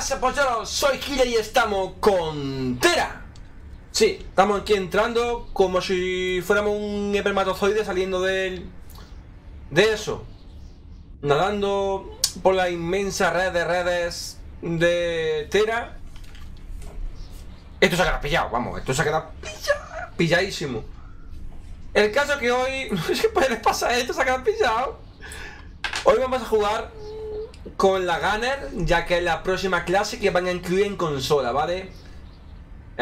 pasa? Soy Gila y estamos con Tera. Sí, estamos aquí entrando como si fuéramos un espermatozoide saliendo del... De eso. Nadando por la inmensa red de redes de Tera. Esto se ha quedado pillado, vamos, esto se ha quedado pillado, pilladísimo. El caso que hoy... Qué puede pasar, esto se ha quedado pillado. Hoy vamos a jugar con la Gunner, ya que es la próxima clase que van a incluir en consola, ¿vale?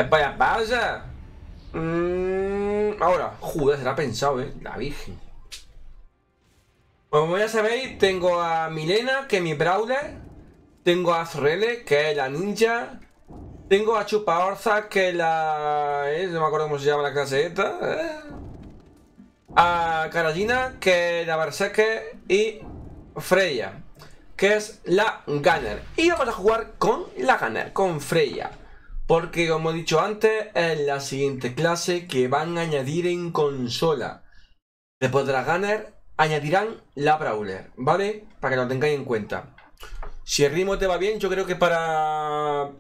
Para pasa. Mm, ahora, joder, será pensado, ¿eh? La Virgen. Como ya sabéis, tengo a Milena, que es mi Brawler. Tengo a Azrele, que es la ninja. Tengo a Chupa Orza, que es la... ¿eh? No me acuerdo cómo se llama la clase esta. ¿eh? A Karajina, que es la Berserker. Y Freya, que es la Gunner. Y vamos a jugar con la Gunner, con Freya. Porque como he dicho antes, es la siguiente clase que van a añadir en consola. Después de la Gunner, añadirán la Brawler, ¿vale? Para que lo tengáis en cuenta. Si el ritmo te va bien, yo creo que para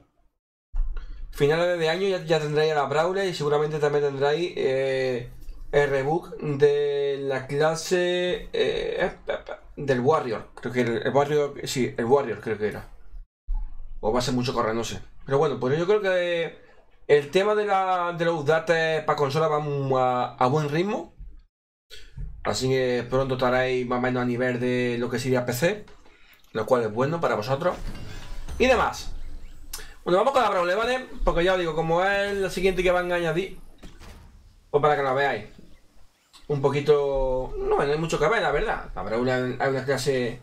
finales de año ya, tendréis a la Brawler y seguramente también tendréis eh, el rebook de la clase eh, del Warrior. Creo que el, Warrior, sí, el Warrior creo que era. O va a ser mucho correr, no sé. Pero bueno, pues yo creo que el tema de, la, de los datos para consola va a, buen ritmo. Así que pronto estaréis más o menos a nivel de lo que sería PC. Lo cual es bueno para vosotros. Y demás. Bueno, vamos con la Brawler, ¿vale? Porque ya os digo, como es la siguiente que van a añadir. Pues para que la veáis un poquito... No, no hay mucho que ver, la verdad. Habrá una, hay una clase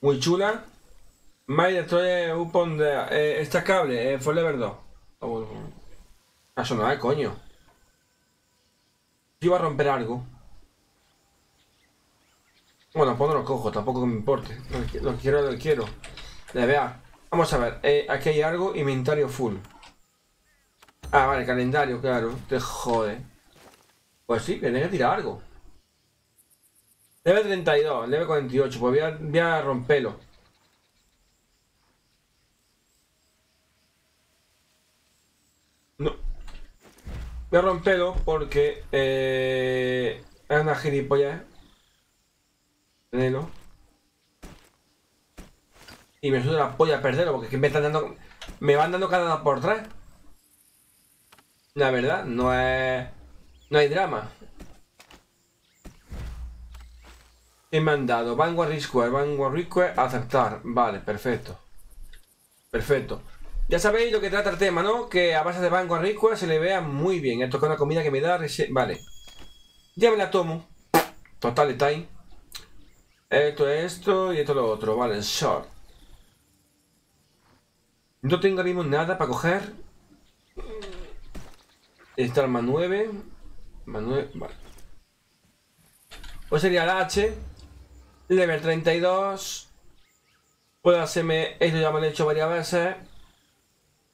muy chula. My Destroyer Upon de eh, cable, eh, Forever 2. Oh, eso no es, coño. Iba a romper algo. Bueno, pues no lo cojo, tampoco me importe. Lo, quiero, lo quiero. Le vea. Vamos a ver, eh, aquí hay algo, inventario full. Ah, vale, calendario, claro. Te jode. Pues sí, tiene que tirar algo. Leve 32, leve 48, pues voy a, a romperlo. No. Voy a romperlo porque eh, es una gilipollas. Tenerlo. Y me suda la polla perderlo porque es que me están dando. Me van dando cada por tres. La verdad, no es. No hay drama. He mandado Vanguard Request, Vanguard Request, aceptar. Vale, perfecto. Perfecto. Ya sabéis lo que trata el tema, ¿no? Que a base de Vanguard Request se le vea muy bien. Esto es una comida que me da... Vale. Ya me la tomo. Total time. Esto es esto y esto lo otro. Vale, short. No tengo mismo nada para coger. Está el más 9. Manuel, vale. Pues sería la H. Level 32. Puedo hacerme. Esto ya me lo he hecho varias veces.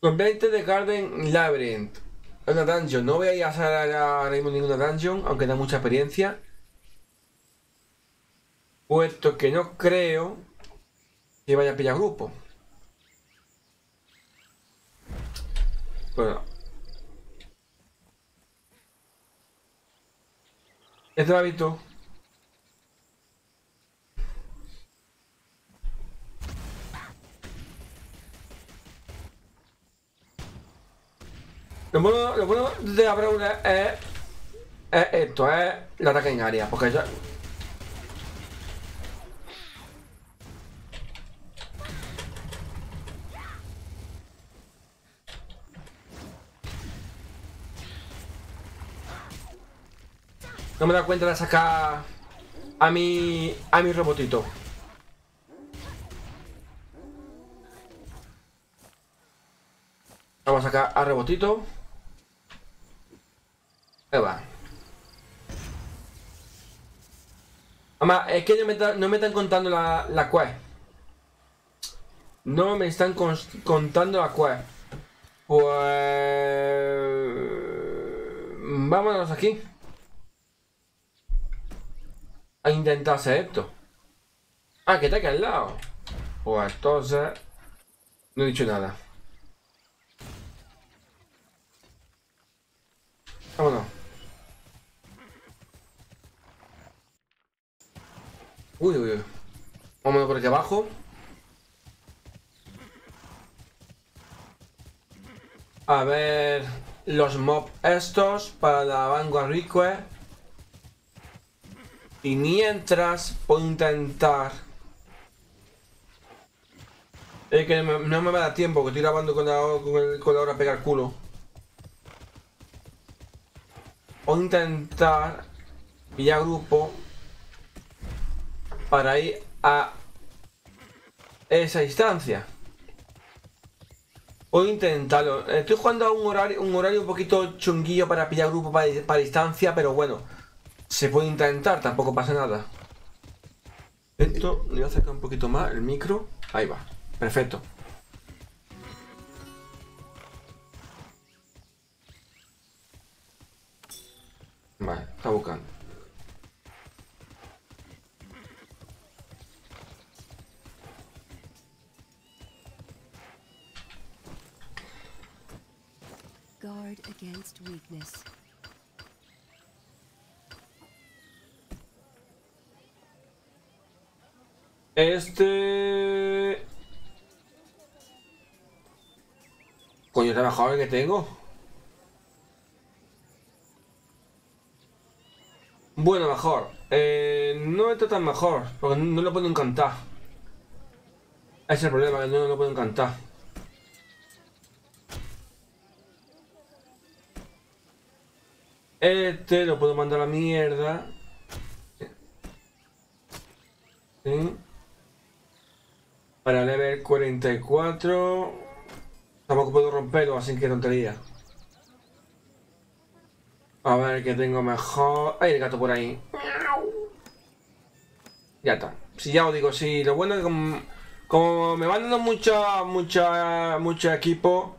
Con 20 de Garden Labyrinth. Una dungeon. No voy a ir a hacer ahora mismo ninguna dungeon, aunque da mucha experiencia. Puesto que no creo que vaya a pillar grupo. Bueno, Lo has visto. Lo bueno, lo bueno de abrir una es, es esto, es el ataque en área, porque ya... No me da cuenta de sacar a mi a mi robotito. Vamos a sacar a robotito. Ahí va. Es que no me, están contando la, la quest. No me están contando la quest. Pues... Vámonos aquí a intentar hacer esto. Ah, que está aquí al lado. Pues entonces... No he dicho nada. Vámonos. Uy, uy, uy. Vámonos por aquí abajo. A ver los mobs estos para la Vanguard Request. Y mientras puedo intentar... Es que no me da tiempo, que estoy grabando con la, con, la hora a pegar culo. O intentar pillar grupo para ir a esa instancia. O intentarlo. Estoy jugando a un horario, un horario un poquito chunguillo para pillar grupo para, para distancia, pero bueno. Se puede intentar, tampoco pasa nada. Esto, le voy a acercar un poquito más el micro. Ahí va. Perfecto. Vale, está buscando. Guard against weakness. Este... Coño, el que tengo. Bueno, mejor. Eh, no está tan mejor, porque no, lo puedo encantar. Ese es el problema, que no lo puedo encantar. Este lo puedo mandar a la mierda. ¿Sí? Para level 44. Tampoco puedo romperlo, así que tontería. A ver qué tengo mejor. Hay el gato por ahí. Ya está. Si ya os digo, sí, lo bueno es que como, me van dando mucho, mucho, mucho equipo,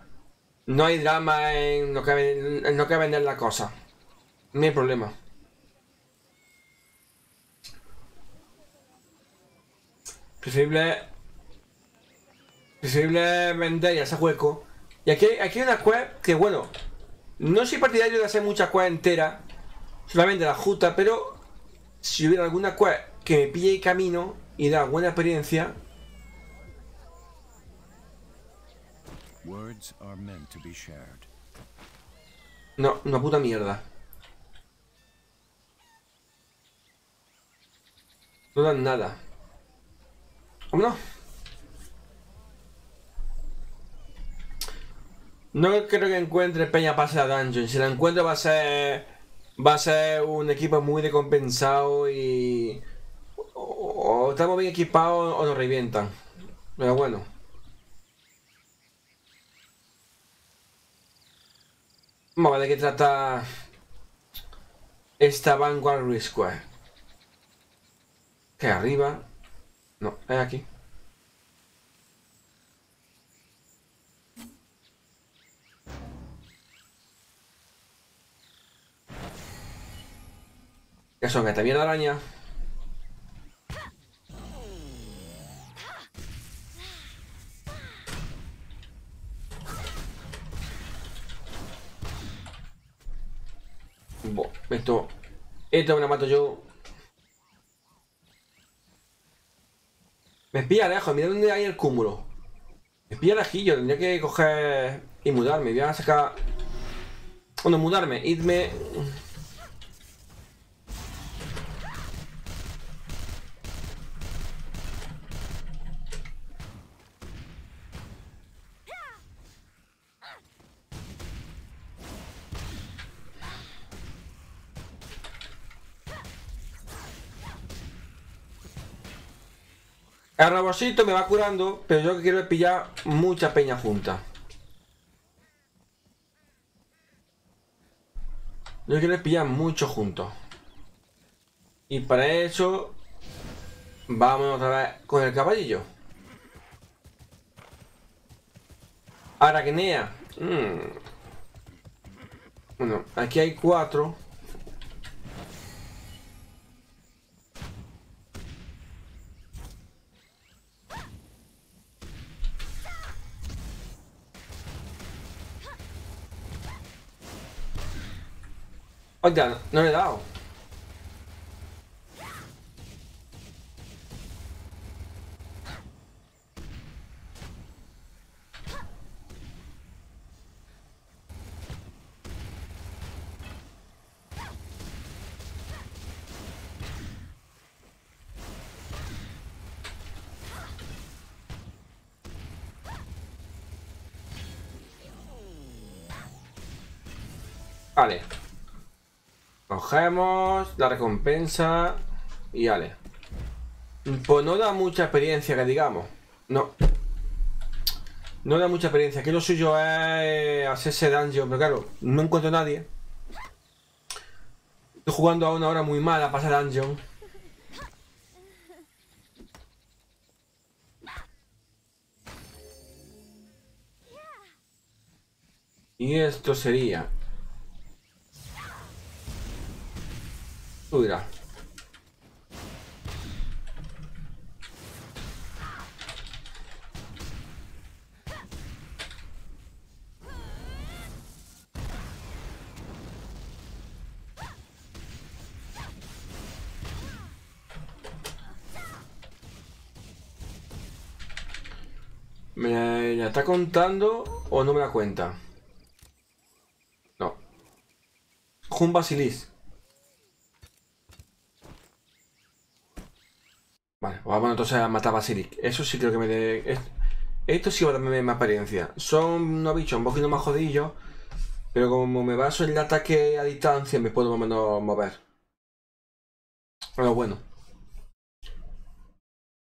no hay drama en lo que, en lo que vender la cosa. No hay problema. Preferible Preferible vender y hacer hueco. Y aquí, aquí hay una web que, bueno, no soy partidario de hacer mucha web entera, solamente la justa, pero si hubiera alguna web que me pille el camino y da buena experiencia. No, una puta mierda. No dan nada. ¿Cómo no? Creo que encuentre Peña pase a Dungeon. Si la encuentro va a ser. Va a ser un equipo muy decompensado y. O, estamos bien equipados o nos revientan. Pero bueno. Vamos a ver de qué trata esta Vanguard Square. Que arriba. No, es aquí. ¿Qué son? ¿Esta mierda araña? esto... Esto me lo mato yo. Me espía lejos, mira dónde hay el cúmulo. Me espía lejillo, tendría que coger y mudarme. Voy a sacar... Bueno, mudarme, irme... Rabosito me va curando, pero yo quiero pillar mucha peña junta. Yo quiero pillar mucho juntos. Y para eso vamos otra vez con el caballillo. Aragnea. Mm. Bueno, aquí hay cuatro. Hostia, no le he dado. Vale. Cogemos la recompensa y vale. Pues no da mucha experiencia, que digamos. No. No da mucha experiencia. Aquí lo suyo es hacerse dungeon, pero claro, no encuentro a nadie. Estoy jugando a una hora muy mala para pasar dungeon. Y esto sería ¿Me está contando o no me la cuenta? No. Jun Basilis. Vale, vamos entonces a matar a Basilic. Eso sí creo que me dé... Esto sí va a darme más experiencia. Son unos bichos un poquito más jodillos. Pero como me baso en el ataque a distancia, me puedo más o menos mover. Pero bueno.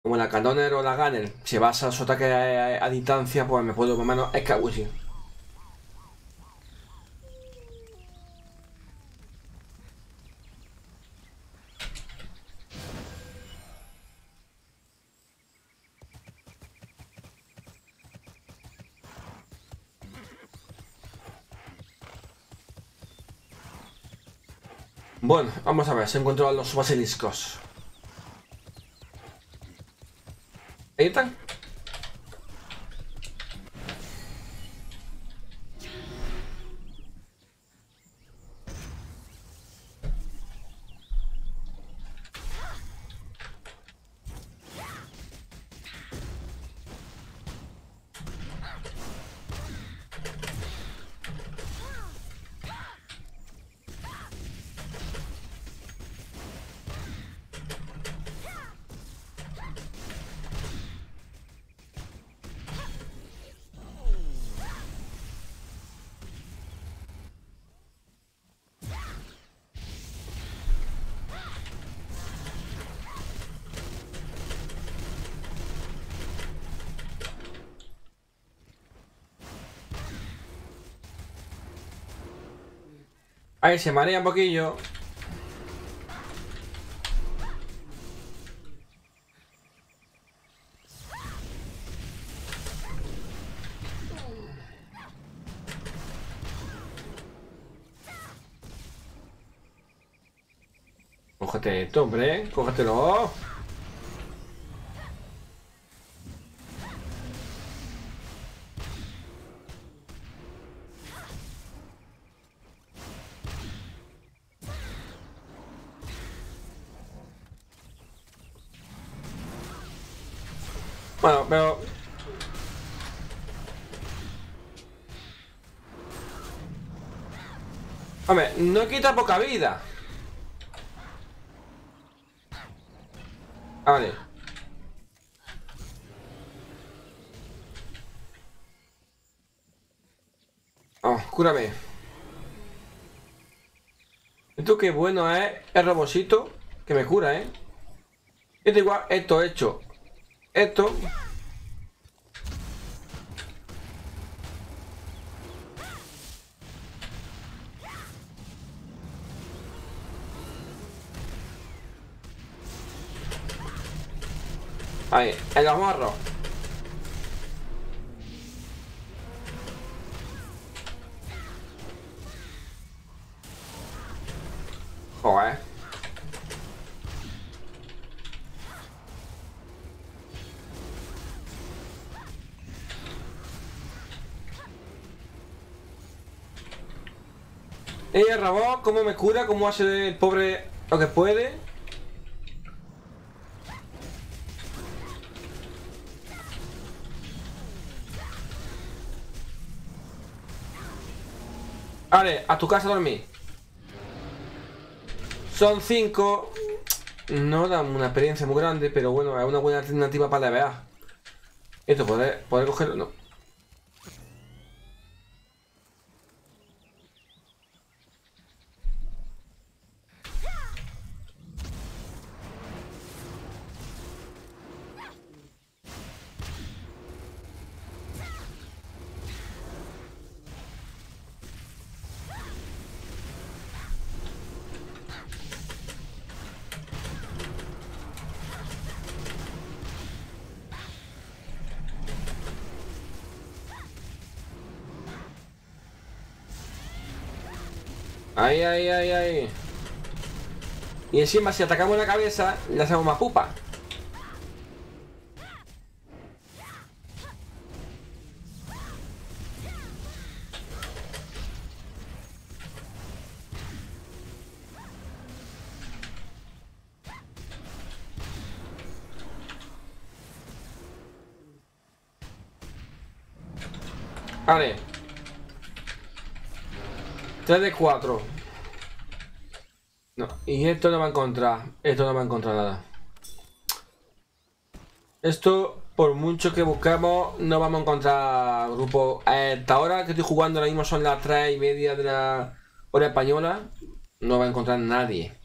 Como la Canoner o la Gunner se basa su ataque a, distancia, pues me puedo más o menos escabullir. Bueno, vamos a ver si encuentro a los basiliscos. Ahí están. Ahí se marea un poquillo. Cógete esto, hombre. Cógetelo. No quita poca vida. Vale. Oh, cúrame. Esto que bueno es el robosito que me cura, ¿eh? Esto igual, esto hecho esto Ahí, el amarro. Joder. Eh, Rabot, ¿cómo me cura? ¿Cómo hace el pobre lo que puede? Vale, a tu casa a dormir. Son cinco. No da una experiencia muy grande, pero bueno, es una buena alternativa para la Esto, poder, poder cogerlo, no. Ahí, ahí, ahí, ahí. Y encima si atacamos la cabeza, le hacemos más pupa. Vale. 3 de 4. No, y esto no va a encontrar. Esto no va a encontrar nada. Esto, por mucho que buscamos, no vamos a encontrar grupo. Hasta ahora que estoy jugando, ahora mismo son las 3 y media de la hora española. No va a encontrar nadie.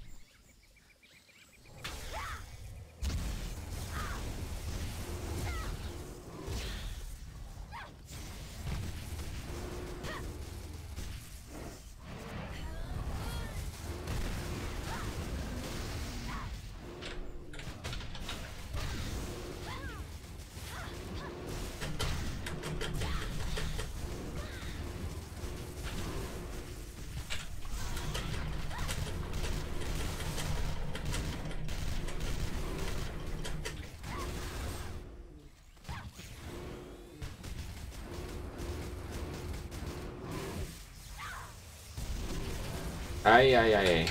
Ay, ay, ay.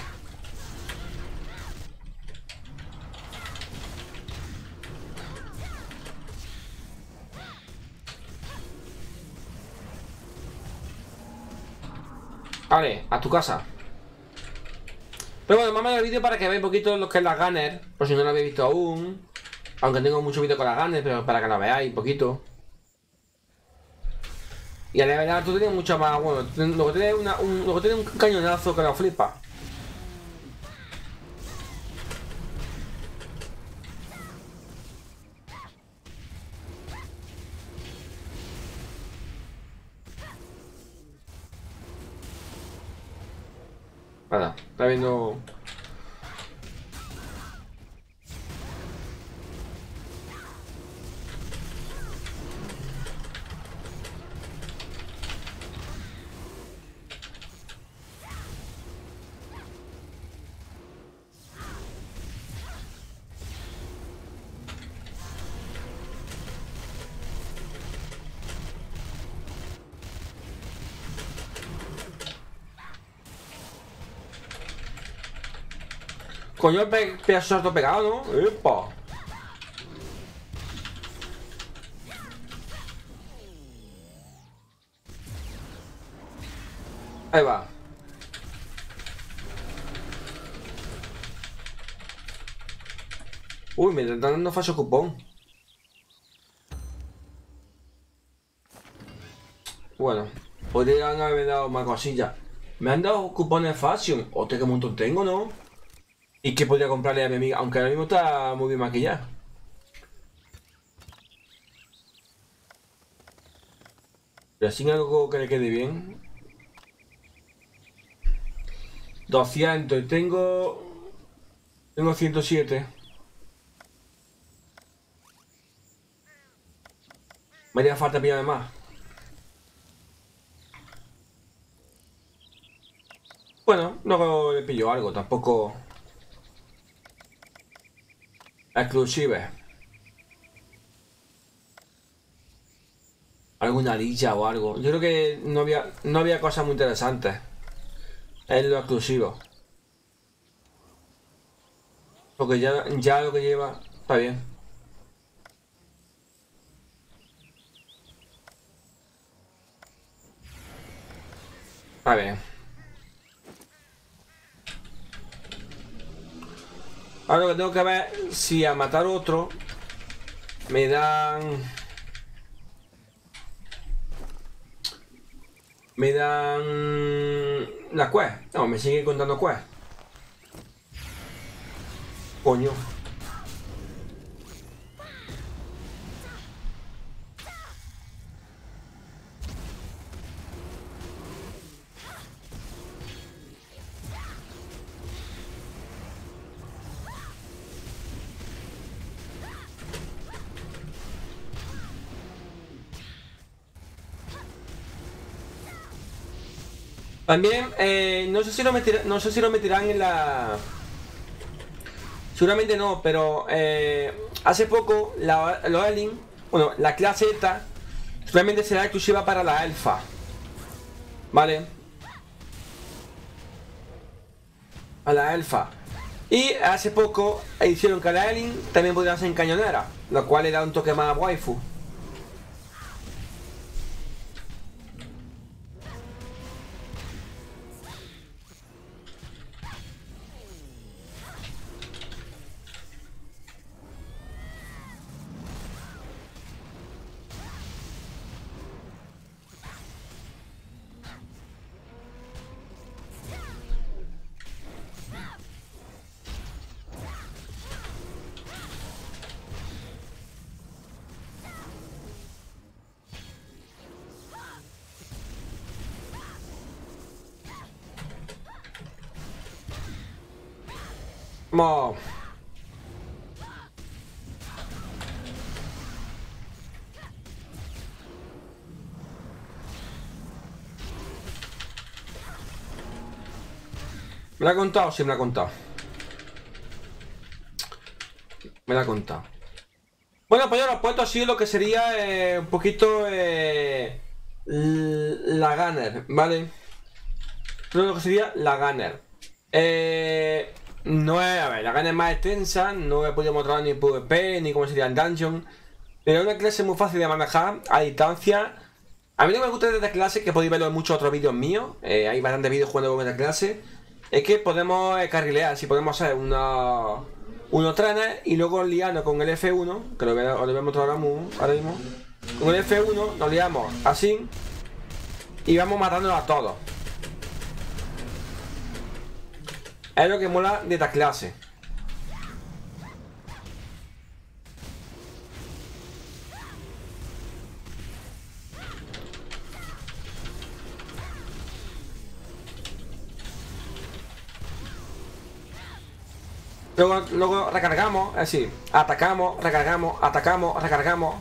Vale, a tu casa. Pero bueno, vamos el vídeo para que veáis un poquito lo que es la Gunner. Por si no lo habéis visto aún. Aunque tengo mucho vídeo con la Gunner, pero para que la veáis un poquito. Y a la verdad tú tienes mucho más, bueno, lo que tiene, una, un, lo que tiene un cañonazo que lo flipa. Nada, está viendo Coño, el pe pedazo salto pegado, ¿no? ¡Epa! Ahí va. Uy, me están dando falso cupón. Bueno, podrían haber dado más cosillas. Me han dado cupones fashion. Hostia, qué montón tengo, ¿no? ¿Y qué podría comprarle a mi amiga? Aunque ahora mismo está muy bien maquillada. Pero sin algo que le quede bien. 200 y tengo... Tengo 107. Me haría falta pillarme más. Bueno, luego le pillo algo, tampoco... Exclusive. Alguna lilla o algo. Yo creo que no había, no había cosas muy interesantes. Es lo exclusivo. Porque ya, ya lo que lleva está bien. Está bien. Ahora lo que tengo que ver si a matar otro me dan... Me dan... La quest. No, me sigue contando quest. Coño. También, eh, no sé si lo meterán, no sé si lo meterán en la... Seguramente no, pero eh, hace poco la Loelin, bueno, la clase ETA, solamente será exclusiva para la alfa. ¿Vale? A la alfa. Y hace poco hicieron que la Elin también podría ser en cañonera, lo cual le da un toque más a waifu. Me la ha contado? Sí, me la ha contado. Me la ha contado. Bueno, pues ya lo he puesto así lo que sería eh, un poquito eh, la Gunner, ¿vale? Lo que sería la Gunner. Eh, no es, a ver, la gana es más extensa, no he podido mostrar ni PvP, ni cómo sería en Dungeon. Pero es una clase muy fácil de manejar a distancia. A mí no me gusta de esta clase, que podéis verlo en muchos otros vídeos míos. Eh, hay bastantes vídeos jugando con esta clase. Es que podemos eh, carrilear, si podemos hacer una, unos trenes y luego liarnos con el F1, que lo, os lo voy a mostrar ahora mismo. Con el F1 nos liamos así y vamos matándolos a todos. Es lo que mola de esta clase. Luego, luego recargamos, es decir, atacamos, recargamos, atacamos, recargamos.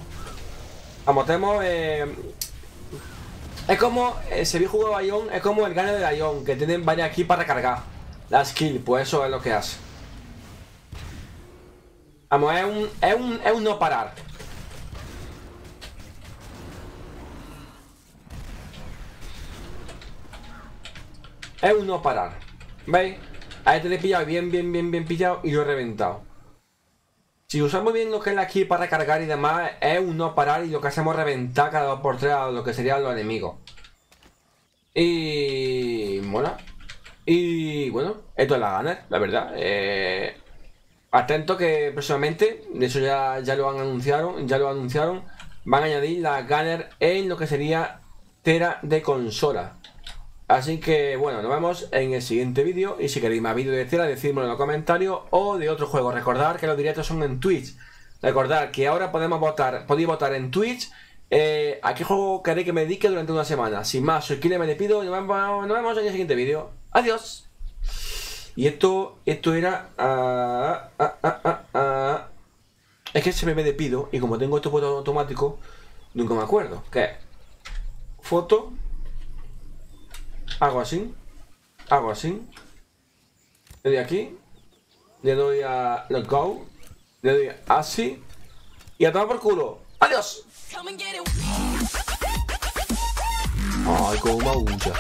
Amotemos, eh, es como ese viejo juego de Ion, es como el gane de Ion, que tienen varias aquí para recargar. La skill, pues eso es lo que hace. Vamos, es un, es un, es un no parar. Es un no parar. ¿Veis? Ahí te he pillado bien, bien, bien, bien pillado y lo he reventado. Si usamos bien lo que es la skill para recargar y demás, es un no parar y lo que hacemos es reventar cada dos por tres a lo que serían los enemigos. Y... Mola. Y bueno, esto es la gana, la verdad. Eh, atento que personalmente, de eso ya, ya lo han anunciado, ya lo anunciaron, van a añadir la Gunner en lo que sería Tera de consola. Así que bueno, nos vemos en el siguiente vídeo y si queréis más vídeos de Tera, decídmelo en los comentarios o de otro juego. Recordad que los directos son en Twitch. Recordad que ahora podemos votar, podéis votar en Twitch eh, ¿A qué juego queréis que me dedique durante una semana? Sin más, soy Kile, me despido y nos vemos en el siguiente vídeo. Adiós. Y esto, esto era... Ah, ah, ah, es que se me despido y como tengo esto puesto automático, nunca me acuerdo. ¿Qué? Foto. Hago así. Hago así. Le doy aquí. Le doy a let go. Le doy así. Y a tomar por culo. ¡Adiós! Ay, como maulla.